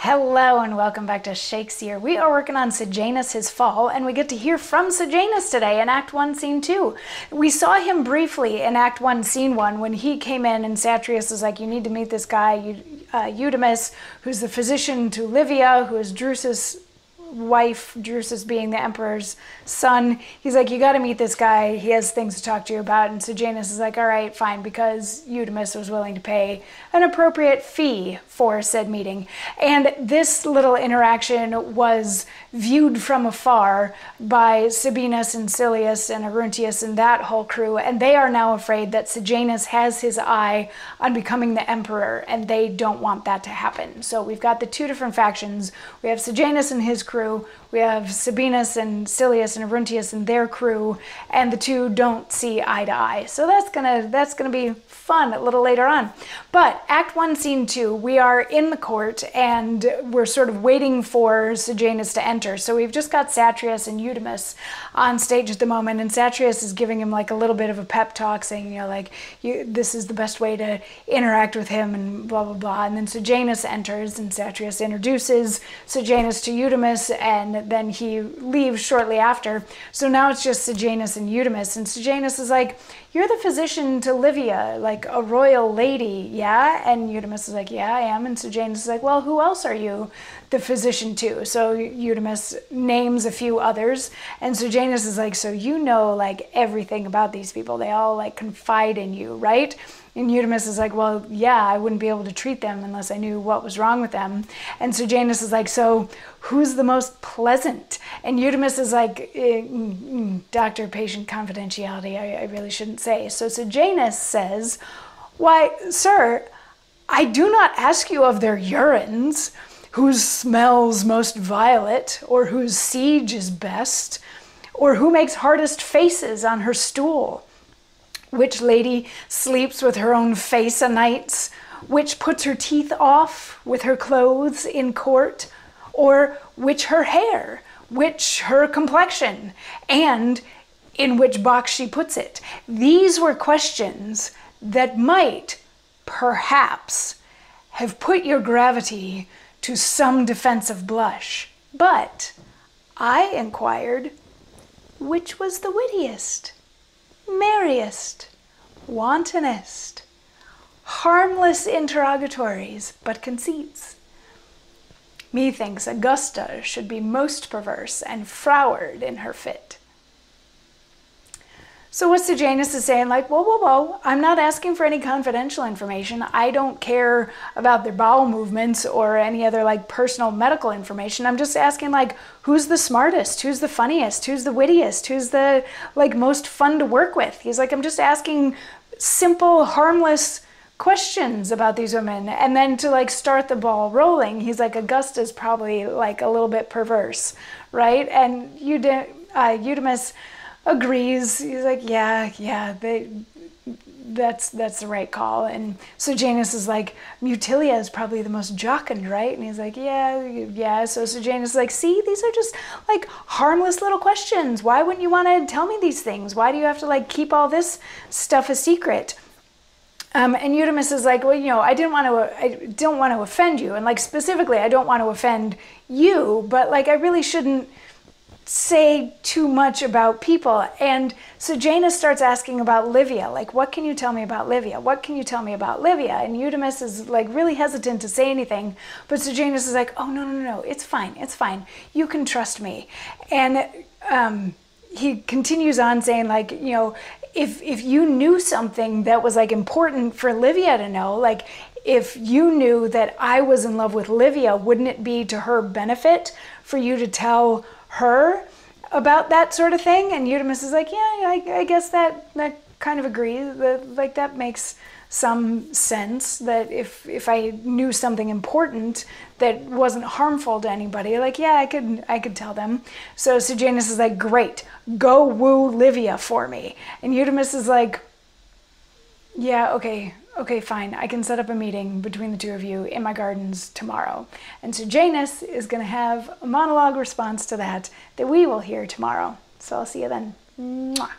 Hello and welcome back to Shakesyear. We are working on Sejanus his fall, and we get to hear from Sejanus today in Act 1, Scene 2. We saw him briefly in Act 1, Scene 1 when he came in and Satrius is like, You need to meet this guy, uh, Eudemus, who's the physician to Livia, who is Drusus' wife, Drusus being the emperor's son, he's like, You got to meet this guy. He has things to talk to you about. And Sejanus is like, All right, fine, because Eudemus was willing to pay an appropriate fee for said meeting. And this little interaction was viewed from afar by Sabinus and Silius and Aruntius and that whole crew. And they are now afraid that Sejanus has his eye on becoming the emperor, and they don't want that to happen. So we've got the two different factions. We have Sejanus and his crew. We have Sabinus and Silius and Aruntius and their crew, and the two don't see eye to eye. So that's gonna that's gonna be fun a little later on. But Act One, Scene Two, we are in the court and we're sort of waiting for Sejanus to enter. So we've just got Satrius and Eudemus on stage at the moment, and Satrius is giving him like a little bit of a pep talk, saying, you know, like you, this is the best way to interact with him, and blah blah blah. And then Sejanus enters, and Satrius introduces Sejanus to Eudemus, and then he leaves shortly after. So now it's just Sejanus and Eudemus, and Sejanus is like, "You're the physician to Livia, like a royal lady, yeah?" And Eudemus is like, "Yeah, I am." And Sejanus is like, "Well, who else are you the physician to?" So Eudemus names a few others, and Sejanus is like, "So you know like everything about these people? They all like confide in you, right?" And Eudemus is like, well, yeah, I wouldn't be able to treat them unless I knew what was wrong with them. And Sejanus is like, so who's the most pleasant? And Eudemus is like, eh, mm, mm, doctor patient confidentiality, I, I really shouldn't say. So Sejanus says, why, sir, I do not ask you of their urines, whose smells most violet, or whose siege is best, or who makes hardest faces on her stool which lady sleeps with her own face o' nights? Which puts her teeth off with her clothes in court? Or which her hair? Which her complexion? And in which box she puts it? These were questions that might, perhaps, have put your gravity to some defensive blush. But I inquired, which was the wittiest? Merriest, wantonest, harmless interrogatories, but conceits. Methinks Augusta should be most perverse and froward in her fit. So what's Sejanus is saying like, whoa, whoa, whoa, I'm not asking for any confidential information. I don't care about their bowel movements or any other like personal medical information. I'm just asking like, who's the smartest? Who's the funniest? Who's the wittiest? Who's the like most fun to work with? He's like, I'm just asking simple, harmless questions about these women and then to like start the ball rolling he's like augusta's probably like a little bit perverse right and Eud- uh, eudemus agrees. He's like, yeah, yeah, they, that's that's the right call. And Sejanus is like, Mutilia is probably the most jocund, right? And he's like, yeah, yeah. So Sejanus is like, see, these are just like harmless little questions. Why wouldn't you want to tell me these things? Why do you have to like keep all this stuff a secret? Um, and Eudemus is like, well, you know, I didn't want to, I don't want to offend you, and like specifically, I don't want to offend you, but like I really shouldn't say too much about people. And Sejanus starts asking about Livia, like, what can you tell me about Livia? What can you tell me about Livia? And Eudemus is like really hesitant to say anything. But so Sejanus is like, oh, no, no, no, it's fine, it's fine. You can trust me. And um, he continues on saying, like, you know, if, if you knew something that was like important for Livia to know, like if you knew that I was in love with Livia, wouldn't it be to her benefit for you to tell her about that sort of thing. And Eudemus is like, yeah, I, I guess that that kind of agrees. That like that makes some sense. That if if I knew something important that wasn't harmful to anybody, like yeah, I could I could tell them. So Sejanus is like, great, go woo Livia for me. And Eudemus is like, yeah, okay, okay, fine, I can set up a meeting between the two of you in my gardens tomorrow. And Sejanus is going to have a monologue response to that that we will hear tomorrow. So I'll see you then. Mwah.